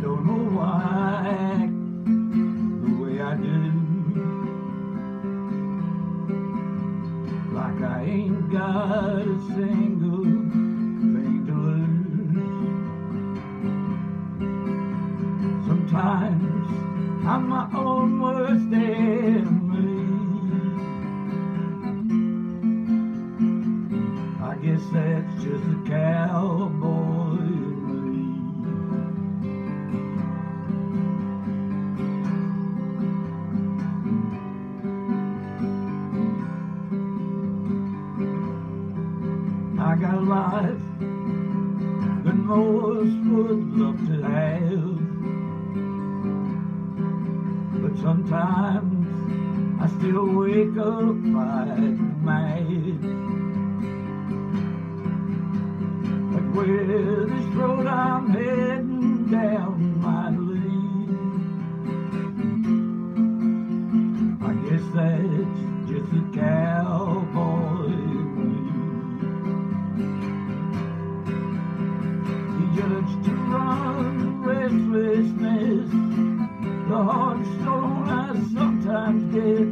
don't know why I act the way I do. Like I ain't got a single thing to lose. Sometimes I'm my own worst enemy. I guess that's just a cowboy A life that most would love to have. But sometimes I still wake up fighting mad. But where this road I'm heading down might lead, I guess that's just a cowboy the hard stone I sometimes get,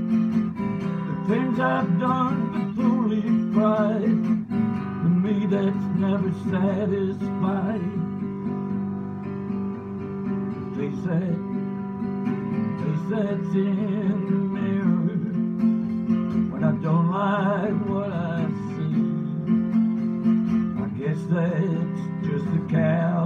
the things I've done for foolish pride, the me that's never satisfied. They said, they said in the mirror when I don't like what I see. I guess that's just a cowboy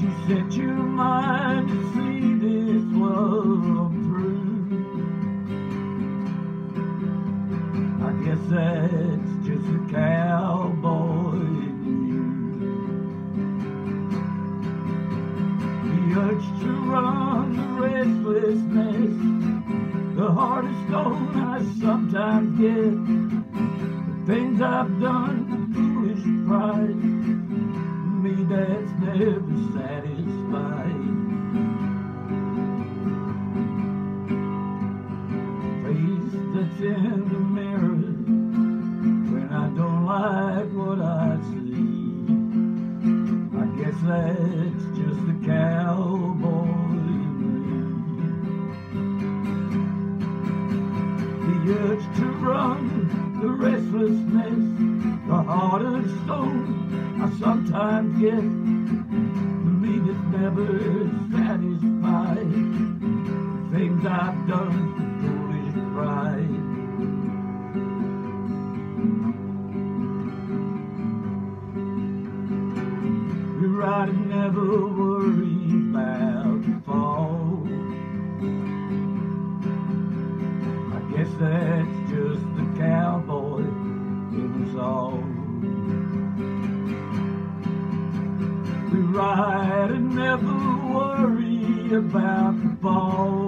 you set your mind to see this world through. I guess that's just a cowboy in you. The urge to run, the restlessness, the hardest stone I sometimes get. The things I've done, the foolish pride, me that's never satisfied. Face that's in the mirror when I don't like what I see. I guess that's just the cowboy in me. The urge to run, the restlessness, heart of stone I sometimes get. The me that's never satisfied. Things I've done foolish pride. You're right, never worry about the fall. I guess that's about the fall.